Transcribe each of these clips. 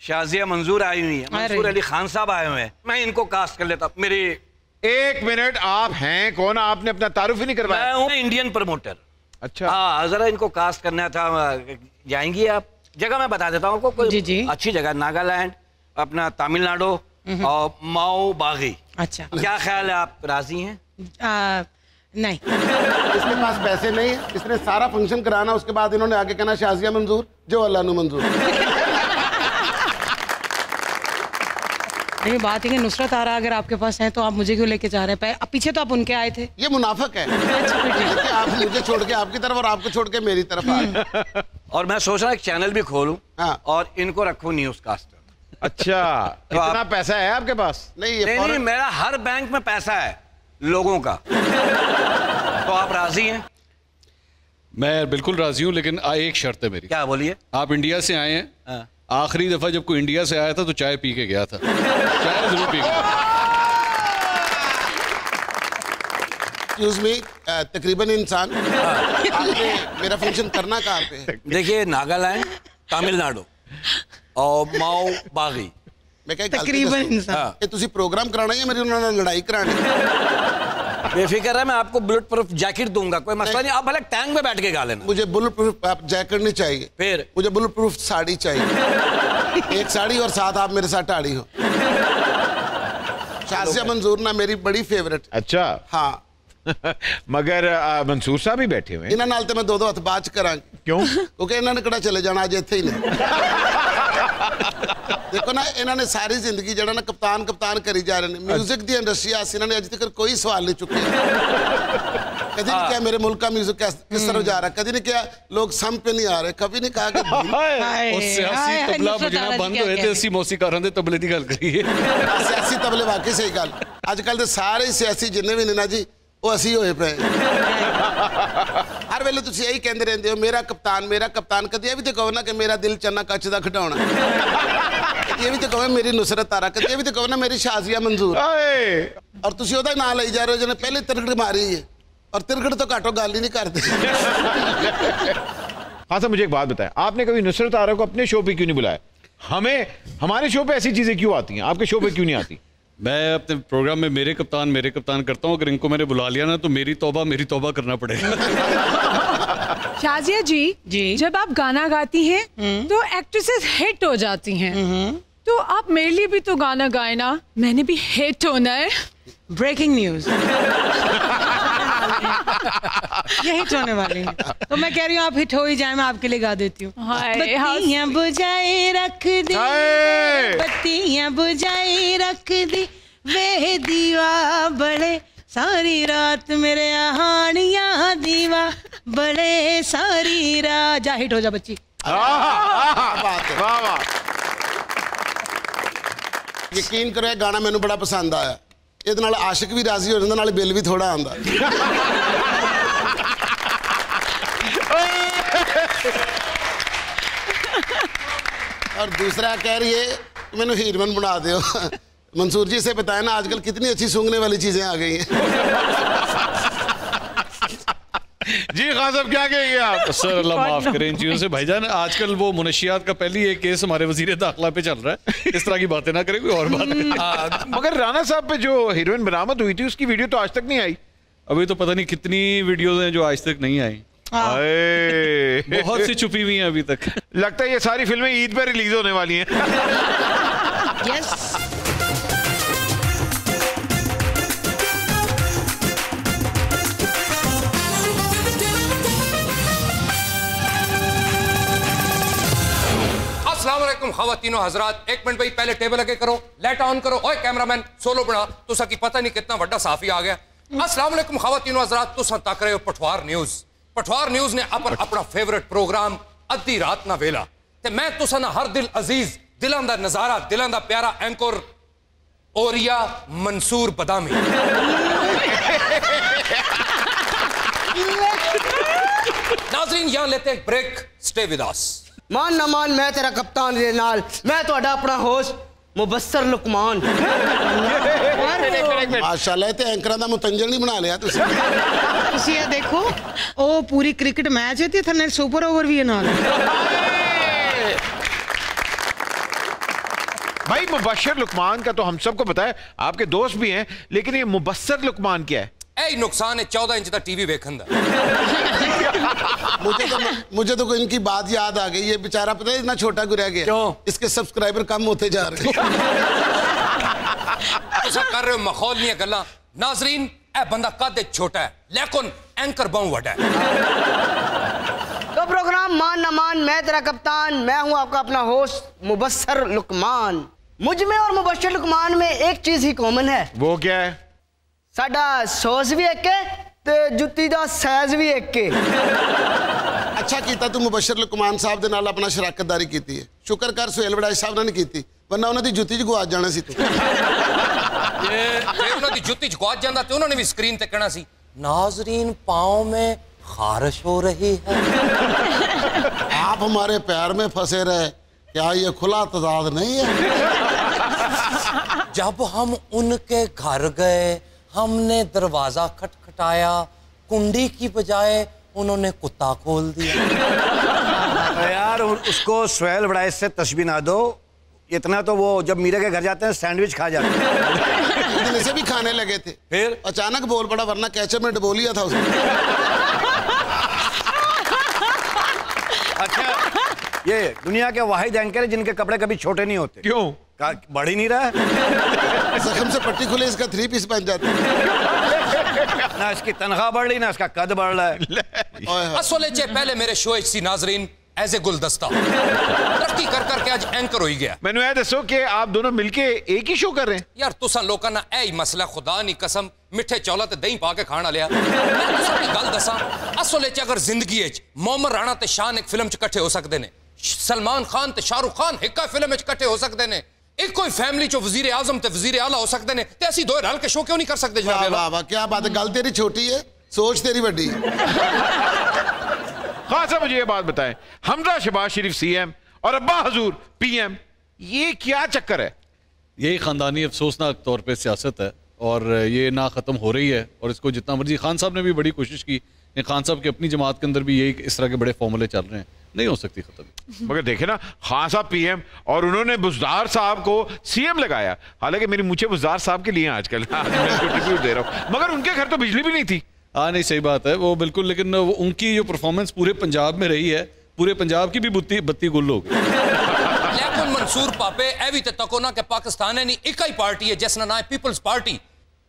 शाजिया मंजूर आई हुई है। मंसूर अली खान साहब आए हुए हैं। मैं इनको कास्ट कर लेता। मेरी एक मिनट आप हैं कौन? आपने अपना तारुफ ही नहीं करवाया। मैं हूँ इंडियन प्रमोटर अच्छा। हाँ जरा इनको कास्ट करना था जाएँगी आप? जगह मैं बता देता हूँ आपको कोई जी, जी। अच्छी जगह नागालैंड अपना तमिलनाडु और माओ बागी। अच्छा। क्या ख्याल है आप राज़ी हैं? आ, नहीं। इसके पास पैसे नहीं है इसने सारा फ़ंक्शन कराना उसके बाद इन्होंने आगे कहना शाजिया मंजूर जो अल्लाह नु मंजूर। लेकिन बात है कि नुसरत आ रहा अगर आपके पास है तो आप मुझे क्यों लेके जा रहे हैं? अब पीछे तो आप उनके आए थे। ये मुनाफक है। अच्छा। कि आप मुझे छोड़ के आपकी तरफ़ और आपको छोड़ के मेरी तरफ़ आ गए और मैं सोच रहा एक चैनल भी खोलूं हाँ। और इनको रखूँ न्यूज़ कास्टर अच्छा तो इतना आप- पैसा है आपके पास? नहीं ये नहीं नहीं मेरा हर बैंक में पैसा है लोगों का। तो आप राज़ी हैं? मैं बिल्कुल राज़ी हूँ लेकिन आ- एक शर्त है मेरी। क्या बोलिए। आप इंडिया से आए हैं। हाँ। आखिरी दफ़ा जब कोई इंडिया से आया था तो चाय पी के गया था। चाय ज़रूर पी के मी तकरीबन इंसान। आपने मेरा फ़ंक्शन करना कहाँ पे देखिए नागालैंड तमिलनाडु और माओ बागी। मैं क्या तकरीबन इंसान हाँ? ये ਤੁਸੀਂ प्रोग्राम कराना है या मेरी उन्होंने लड़ाई करानी है? बेफिक्र है मैं आपको बुलेट प्रूफ जैकेट दूंगा कोई मसला नहीं आप भले टैंक में बैठ के गा लेना मुझे बुलेट प्रूफ आप जैकेट नहीं चाहिए फिर मुझे बुलेट प्रूफ साड़ी चाहिए एक साड़ी और साथ आप मेरे साथ टाड़ी हो शाजिया मंजूर ना मेरी बड़ी फेवरेट अच्छा हाँ मगर आ, मंसूर साहब ही बैठे हुए हैं ਇਹਨਾਂ ਨਾਲ ਤੇ ਮੈਂ ਦੋ ਦੋ ਹੱਥ ਬਾਅਦ ਚ ਕਰਾਂਗੀ क्यों ਕਿਉਂਕਿ ਇਹਨਾਂ ਨੇ ਕਿਹੜਾ ਚਲੇ ਜਾਣਾ ਅੱਜ ਇੱਥੇ ਹੀ ਨੇ ਦੇਖੋ ਨਾ ਇਹਨਾਂ ਨੇ ਸਾਰੀ ਜ਼ਿੰਦਗੀ ਜਿਹੜਾ ਨਾ ਕਪਤਾਨ ਕਪਤਾਨ ਕਰੀ ਜਾ ਰਹੇ ਨੇ 뮤직 ਦੀ ਇੰਡਸਟਰੀ ਆਸ ਇਹਨਾਂ ਨੇ ਅੱਜ ਤੱਕ ਕੋਈ ਸਵਾਲ ਨਹੀਂ ਚੁੱਕਿਆ कभी नहीं किया मेरे मुल्क का म्यूजिक किस किस तरफ जा रहा है कभी नहीं किया लोग सम पे नहीं आ रहे कभी नहीं कहा कि हाय। हाय, ਉਹ ਸਿਆਸੀ हाय, हाय, ਤਬਲਾ नुसरत ਬਜਣਾ आरा जी ਬੰਦ क्या ਹੋਏ कह ਤੇ रहे ਅਸੀਂ ਮੌਸੀਕਾਰਾਂ ਦੇ ਤਬਲੇ ਦੀ ਗੱਲ ਕਰੀਏ ਸਿਆਸੀ ਤਬਲੇ ਵਾਕਈ ਸਹੀ ਗੱਲ ਅੱਜ ਕੱਲ ਦੇ ਸਾਰੇ ਸਿਆਸੀ ਜਿੰਨੇ ਵੀ ਨੇ ਨਾ ਜੀ ਉਹ ਅਸੀਂ ਹੋਏ ਪਏ ਹਰ ਵੇਲੇ ਤੁਸੀਂ ਇਹੀ ਕਹਿੰਦੇ ਰਹਿੰਦੇ ਹੋ ਮੇਰਾ ਕਪਤਾਨ ਮੇਰਾ ਕਪਤਾਨ ਕਦੇ ਇਹ ਵੀ ਤੇ ਕਹੋ ਨਾ ਕਿ ਮੇਰਾ ਦਿਲ ਚੰਨਾ ਕੱਚ ਦਾ ਖਿਡਾਉਣਾ ਇਹ ਵੀ ਤੇ ਕਹੋ ਮੇਰੀ ਨੁਸਰਤ ਤਾਰਾ ਕਦੇ ਇਹ ਵੀ ਤੇ ਕਹੋ ਨਾ ਮੇਰੀ ਸ਼ਾਜ਼ੀਆ ਮੰਜ਼ੂਰ हाय। ਔਰ ਤੁਸੀਂ ਉਹਦਾ ਨਾਂ ਲਈ ਜਾ ਰਹੇ ਹੋ ਜਿਹਨੇ ਪਹਿਲੇ ਤਿਰਕੜ ਮਾਰੀ ਹੈ ਔਰ ਤਿਰਕੜ ਤੋਂ ਘੱਟੋ ਗੱਲ ਹੀ ਨਹੀਂ ਕਰਦੇ हाँ सर मुझे एक बात बताएं आपने कभी नुसरत आरा को अपने शो पे क्यों नहीं बुलाया हमें हमारे शो पे ऐसी चीजें क्यों आती हैं आपके शो पे क्यों नहीं आती मैं अपने प्रोग्राम में मेरे कप्तान मेरे कप्तान करता हूँ। अगर इनको मैंने बुला लिया ना तो मेरी तोबा मेरी तोबा करना पड़ेगा। शाजिया जी जी। जब आप गाना गाती हैं तो एक्ट्रेसेस हिट हो जाती हैं। तो आप मेरे लिए भी तो गाना गाए ना। मैंने भी हिट होना है। ब्रेकिंग न्यूज़ ये हिट होने वाली है तो मैं कह रही हूँ आप हिट हो ही जाए मैं आपके लिए गा देती हूँ हाय, बत्तियां बुझाए रख दी हाय। बत्तियां बुझाए रख दी वे दीवा बड़े सारी रात मेरे हानिया दीवा बड़े सारी रात जा हिट हो जा बच्ची ਬਾਤ ਹੈ वाह वाह ਯਕੀਨ ਕਰੋ ਇਹ ਗਾਣਾ ਮੈਨੂੰ ਬੜਾ ਪਸੰਦ ਆਇਆ ਇਹਦੇ ਨਾਲ ਆਸ਼ਿਕ ਵੀ ਰਾਜ਼ੀ ਹੋ ਜਾਂਦਾ ਨਾਲੇ ਬਿੱਲ ਵੀ ਥੋੜਾ ਆਉਂਦਾ और दूसरा कह रही है मैंने हीरोइन बना दो मंसूर जी से बताया ना आजकल कितनी अच्छी सूंघने वाली चीज़ें आ गई हैं। जी खान साहब क्या कहेंगे आप? सर अल्लाह माफ़ करें इन चीज़ों से। भाईजान आजकल वो मुनशियात का पहली एक केस हमारे वज़ीर दाखिला पे चल रहा है। इस तरह की बातें ना करें कोई और बात। मगर राणा साहब पे जो हीरोइन बरामद हुई थी उसकी वीडियो तो आज तक नहीं आई। अभी तो पता नहीं कितनी वीडियोस हैं जो आज तक नहीं आई। बहुत सी छुपी हुई हैं अभी तक। लगता है ये सारी फ़िल्में ईद पे रिलीज़ होने वाली हैं। यस अस्सलाम वालेकुम खवातीनो हजरात। एक मिनट भाई पहले टेबल अगे करो। लाइट ऑन करो। ओए कैमरामैन सोलो बना तुसा की पता नहीं कितना बड़ा साफी आ गया। अस्सलाम वालेकुम खवातीनो हजरात। तुसा तक रहे हो पठवार न्यूज़ पठवार न्यूज ने अपन अपना फेवरेट प्रोग्राम अद्धी रात ना वेला ते मैं तुसा ना हर दिल अजीज दिलां दा नजारा दिलां दा प्यारा एंकर ओरिया मंसूर बदामी नाजरीन यहां लेते हैं ब्रेक स्टे विद अस मान ना मान मैं तेरा कप्तान ਦੇ ਨਾਲ ਮੈਂ ਤੁਹਾਡਾ ਆਪਣਾ ਹੋਸਟ ਮੁਬੱਸਰ ਲੁਕਮਾਨ ਮਾਸ਼ਾਅੱਲਾ ਇਹ ਤੇ ਐਂਕਰਾਂ ਦਾ ਮੁਤੰਜਲ ਨਹੀਂ ਬਣਾ ਲਿਆ ਤੁਸੀਂ ਤੁਸੀਂ ਇਹ ਦੇਖੋ ਉਹ ਪੂਰੀ ਕ੍ਰਿਕਟ ਮੈਚ ਹੈ ਤੇ ਥੱਲੇ ਸੁਪਰ ਓਵਰ ਵੀ ਹੈ ਨਾਲ भाई मुबशर लुकमान का तो हम सबको पता है आपके दोस्त भी हैं लेकिन ये मुबसर लुकमान क्या है ਇਹ ਹੀ ਨੁਕਸਾਨ ਹੈ 14 ਇੰਚ ਦਾ ਟੀਵੀ ਵੇਖਣ ਦਾ मुझे तो मुझे तो कोई इनकी बात याद आ गई ये बेचारा पता है इतना छोटा क्यों रह गया क्यों? इसके सब्सक्राइबर कम होते जा रहे हैं ਤੁਸੀਂ ਕਰ ਰਹੇ ਹੋ ਮਖੌਲ ਦੀਆਂ ਗੱਲਾਂ ਨਾਜ਼ਰੀਨ ਇਹ ਬੰਦਾ ਕੱਦ ਵਿੱਚ ਛੋਟਾ ਹੈ ਲੇਕਿਨ ਐਂਕਰ ਬਹੁਤ ਵੱਡਾ ਹੈ तो प्रोग्राम मान न मान मैं तेरा कप्तान मैं हूं आपका अपना होस्ट मुबस्सर लुकमान मुझ में और मुबशर लुकमान में एक चीज ही कॉमन है वो क्या है ਸਾਡਾ ਸੌਸ ਵੀ ਇੱਕ ਹੈ ਤੇ ਜੁੱਤੀ ਦਾ ਸਾਈਜ਼ ਵੀ ਇੱਕ ਹੈ ਅੱਛਾ ਕੀਤਾ ਤੂੰ ਮੁਬਸ਼ਰ ਲੁਕਮਾਨ ਸਾਹਿਬ ਦੇ ਨਾਲ ਆਪਣਾ ਸ਼ਰਾਕਤਦਾਰੀ ਕੀਤੀ ਹੈ ਸ਼ੁਕਰ ਕਰ ਸੁਹੇਲ ਵੜਾਈ ਸਾਹਿਬ ਨਾਲ ਨਹੀਂ ਕੀਤੀ ਵਰਨਾ ਉਹਨਾਂ ਦੀ ਜੁੱਤੀ 'ਚ ਗੁਆਚ ਜਾਣਾ ਸੀ ਤੂੰ ਜੇ ਜੇ ਉਹਨਾਂ ਦੀ ਜੁੱਤੀ ਚ ਗਵਾਚ ਜਾਂਦਾ ਤੇ ਉਹਨਾਂ ਨੇ ਵੀ ਸਕਰੀਨ ਤੇ ਕਹਿਣਾ ਸੀ नाजरीन पाँव में खारिश हो रही है आप हमारे पैर में फंसे रहे क्या ये खुला तजाद नहीं है जब हम उनके घर गए हमने दरवाजा खटखटाया कुंडी की बजाय उन्होंने कुत्ता खोल दिया तो यार उ- उसको सोहेल बड़ाई से तस्बी ना दो इतना तो वो जब मीरा के घर जाते हैं सैंडविच खा जाते हैं। इसे भी खाने लगे थे। फिर? अचानक बोल पड़ा वरना कैचअप में डबो लिया था उसने अच्छा ये दुनिया के वाहिद एंकर है जिनके कपड़े कभी छोटे नहीं होते। क्यों? का- बढ़ ही नहीं रहा है? जख्म से पट्टी खुले इसका थ्री पीस बन जाता है। ना इसकी तनख्वाह बढ़ रही ना इसका कद बढ़ रहा है। पहले मेरे शो सी नाजरीन एज ए गुलदस्ता तरक्की कर करके आज एंकर हो ही गया मैंने यह दसो कि आप दोनों मिलके एक ही शो कर रहे हैं यार तुसा लोकां ना ए ही मसला खुदा नी कसम मिठे चौला ते दही पा के खाना लिया मैं तुसा दी गल दसा असले च अगर जिंदगी च मोहम्मद राणा ते शान एक फिल्म च इकट्ठे हो सकते ने सलमान खान ते शाहरुख खान हिक्का फिल्म च इकट्ठे हो सकते ने ਇੱਕੋ ਹੀ ਫੈਮਿਲੀ ਚੋਂ ਵਜ਼ੀਰ ਆਜ਼ਮ ਤੇ ਵਜ਼ੀਰ ਆਲਾ ਹੋ ਸਕਦੇ ਨੇ ਤੇ ਅਸੀਂ ਦੋਏ ਰਲ ਕੇ ਸ਼ੋ ਕਿਉਂ ਨਹੀਂ ਕਰ ਸਕਦੇ वाह ਜਨਾਬ वाह वाह क्या बात है गल तेरी छोटी है सोच तेरी बड़ी है खान साहब मुझे ये बात बताएँ। हमजा शबाज शरीफ सीएम और अब्बा हजूर पीएम ये क्या चक्कर है? यही ख़ानदानी अफसोसनाक तौर पे सियासत है और ये ना ख़त्म हो रही है और इसको जितना मर्ज़ी खान साहब ने भी बड़ी कोशिश की खान साहब की अपनी जमात के अंदर भी यही इस तरह के बड़े फॉर्मूले चल रहे हैं। नहीं हो सकती ख़त्म। मगर देखे ना खान साहब पीएम और उन्होंने बुजदार साहब को सीएम लगाया। हालाँकि मेरी मुझे बुजदार साहब के लिए आजकल। दे रहा हूँ। मगर उनके घर तो बिजली भी नहीं थी। हाँ नहीं सही बात है वो बिल्कुल लेकिन वो उनकी जो परफॉर्मेंस पूरे पंजाब में रही है पूरे पंजाब की भी बुत्ती बत्ती गुल हो लेकिन मंसूर पापे ए भी तो तको ना कि पाकिस्तान है एक ही पार्टी है जिसना ना है पीपल्स पार्टी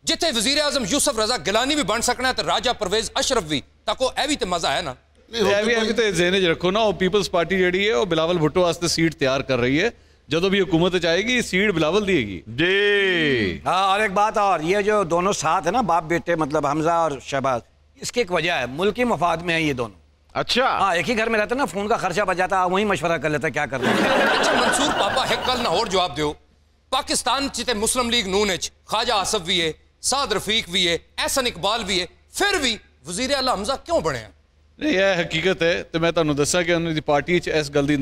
जिथे वज़ीर आज़म यूसफ रजा गिलानी भी बन सकना है तो राजा परवेज अशरफ भी तको ए भी तो मज़ा है ना। ए भी ए तो जेने रखो ना पीपल्स पार्टी जी है और बिलावल भुट्टो वास्ते सीट तैयार कर रही है। ਭੁੱਟੋ ਵਾਸਤੇ ਸੀਟ ਤਿਆਰ ਕਰ ਰਹੀ ਹੈ ਜਦੋਂ ਵੀ हुकूमत च आएगी सीट बिलावल दिएगी जी हाँ और एक बात और ये जो दोनों साथ है ना बाप बेटे मतलब हमजा और शहबाज इसकी एक वजह है मुल्की मफाद में है ये दोनों अच्छा हाँ एक ही घर में रहते हैं ना फोन का खर्चा बच जाता है वहीं मशवरा कर लेते हैं क्या करना है ਅੱਛਾ ਮਨਸੂਰ ਪਾਪਾ ਇੱਕ ਗੱਲ ਨਾ ਹੋਰ ਜਵਾਬ ਦਿਓ ਪਾਕਿਸਤਾਨ ਚ ਤੇ ਮੁਸਲਿਮ ਲੀਗ ਨੂਨ ਚ ਖਾਜਾ ਆਸਫ ਵੀ ਹੈ ਸਾਦ ਰਫੀਕ ਵੀ ਹੈ ਐਹਸਨ ਇਕਬਾਲ ਵੀ ਹੈ ਫਿਰ ਵੀ ਵਜ਼ੀਰ ਆਲਾ ਹਮਜ਼ਾ ਕਿਉਂ ਬਣਿਆ ਨਹੀਂ ਇਹ ਹਕੀਕਤ ਹੈ ਤੇ ਮੈਂ ਤੁਹਾਨੂੰ ਦੱਸਾਂ ਕਿ ਉਹਨਾਂ ਦੀ ਪਾਰਟੀ 'ਚ ਇਸ ਗੱਲ ਦੀ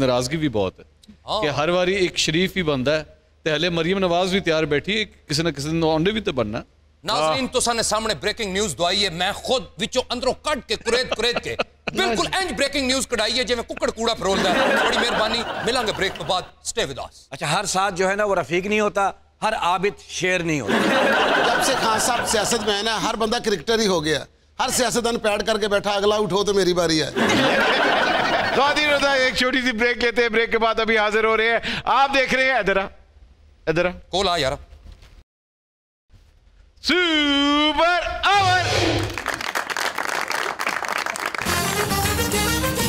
ਨਾਰਾਜ਼ਗੀ ਵੀ ਬਹੁਤ ਹੈ ਕਿ ਹਰ ਵਾਰੀ ਇੱਕ ਸ਼ਰੀਫ ਹੀ ਬੰਦਾ ਹੈ ਤੇ ਹਲੇ ਮਰੀਮ ਨਵਾਜ਼ ਵੀ ਤਿਆਰ ਬੈਠੀ ਹੈ ਕਿਸੇ ਨਾ ਕਿਸੇ ਦਿਨ ਉਹਨੇ ਵੀ ਤੇ ਬਣਨਾ ਨਾਜ਼ਰੀਨ ਤੁਸਾਂ ਨੇ ਸਾਹਮਣੇ ਬ੍ਰੇਕਿੰਗ ਨਿਊਜ਼ ਦਵਾਈ ਹੈ ਮੈਂ ਖੁਦ ਵਿੱਚੋਂ ਅੰਦਰੋਂ ਕੱਢ ਕੇ ਕੁਰੇਦ ਕੁਰੇਦ ਕੇ ਬਿਲਕੁਲ ਇੰਜ ਬ੍ਰੇਕਿੰਗ ਨਿਊਜ਼ ਕਢਾਈ ਹੈ ਜਿਵੇਂ ਕੁੱਕੜ ਕੂੜਾ ਫਰੋਲਦਾ ਹੈ ਬੜੀ ਮਿਹਰਬਾਨੀ ਮਿਲਾਂਗੇ ਬ੍ਰੇਕ ਤੋਂ ਬਾਅਦ ਸਟੇ ਵਿਦ ਅਸ अच्छा हर साथ जो है ना वो रफीक नहीं होता हर आबिद शेर नहीं होता जब से खान साहब सियासत में है ना हर बंदा क्रिकेटर ही हो गया हर सियासतदान पैड करके बैठा अगला उठो तो मेरी बारी है खातिर एक छोटी सी ब्रेक लेते हैं। ब्रेक के बाद अभी हाजिर हो रहे हैं। आप देख रहे हैं इधर इधर कोला यार। Super our